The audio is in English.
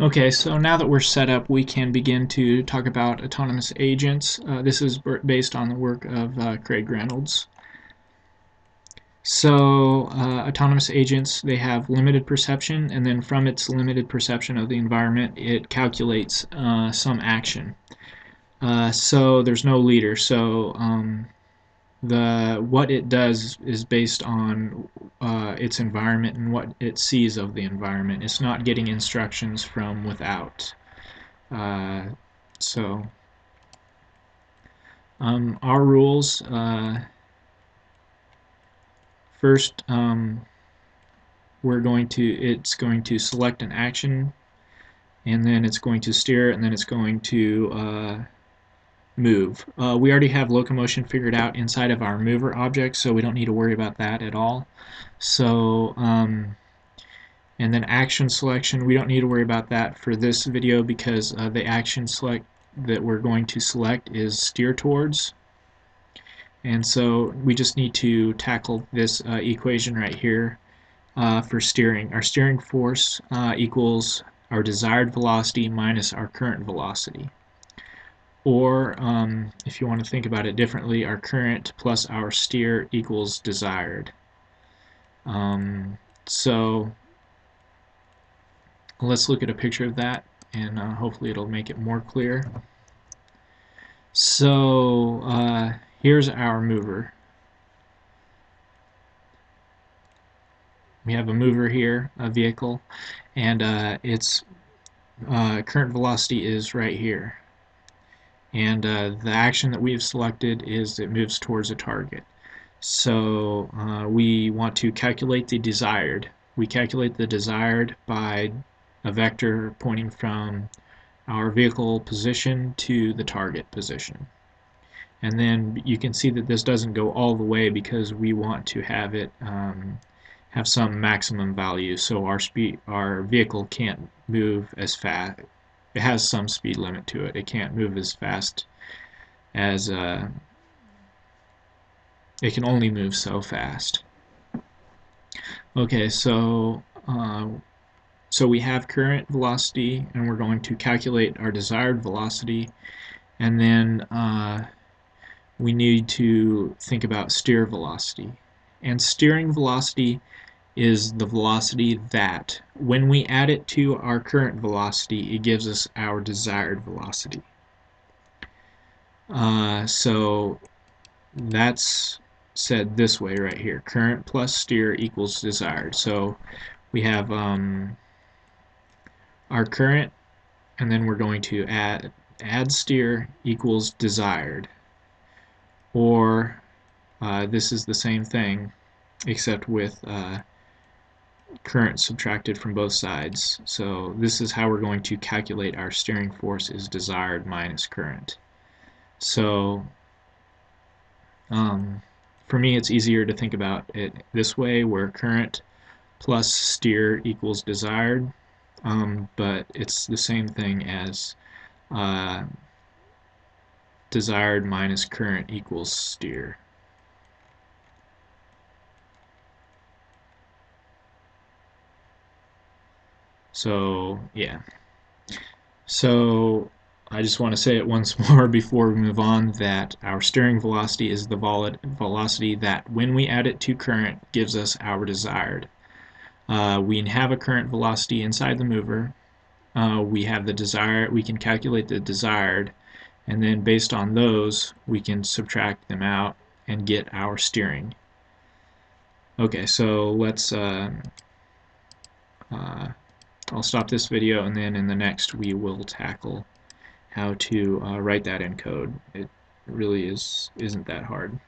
Okay, so now that we're set up, we can begin to talk about autonomous agents. Uh, this is based on the work of uh, Craig Reynolds. So, uh, autonomous agents, they have limited perception, and then from its limited perception of the environment, it calculates uh, some action. Uh, so, there's no leader. So, um, the what it does is based on uh, its environment and what it sees of the environment. It's not getting instructions from without. Uh, so um, our rules uh, first um, we're going to it's going to select an action and then it's going to steer and then it's going to uh, move. Uh, we already have locomotion figured out inside of our mover object, so we don't need to worry about that at all. So, um, and then action selection, we don't need to worry about that for this video because uh, the action select that we're going to select is steer towards. And so we just need to tackle this uh, equation right here uh, for steering. Our steering force uh, equals our desired velocity minus our current velocity. Or, um, if you want to think about it differently, our current plus our steer equals desired. Um, so let's look at a picture of that and uh, hopefully it'll make it more clear. So uh, here's our mover. We have a mover here, a vehicle, and uh, its uh, current velocity is right here and uh, the action that we have selected is it moves towards a target. So uh, we want to calculate the desired. We calculate the desired by a vector pointing from our vehicle position to the target position. And then you can see that this doesn't go all the way because we want to have it um, have some maximum value so our speed our vehicle can't move as fast it has some speed limit to it. It can't move as fast as uh, it can only move so fast. Okay, so uh, so we have current velocity, and we're going to calculate our desired velocity, and then uh, we need to think about steer velocity. And steering velocity is the velocity that, when we add it to our current velocity, it gives us our desired velocity. Uh, so that's said this way right here. Current plus steer equals desired. So we have um, our current, and then we're going to add add steer equals desired. Or uh, this is the same thing, except with uh, current subtracted from both sides. So this is how we're going to calculate our steering force is desired minus current. So um, for me it's easier to think about it this way where current plus steer equals desired um, but it's the same thing as uh, desired minus current equals steer. So, yeah. So, I just want to say it once more before we move on that our steering velocity is the velocity that when we add it to current gives us our desired. Uh, we have a current velocity inside the mover. Uh, we have the desired, we can calculate the desired and then based on those we can subtract them out and get our steering. Okay, so let's uh, uh I'll stop this video and then in the next we will tackle how to uh, write that in code. It really is isn't that hard.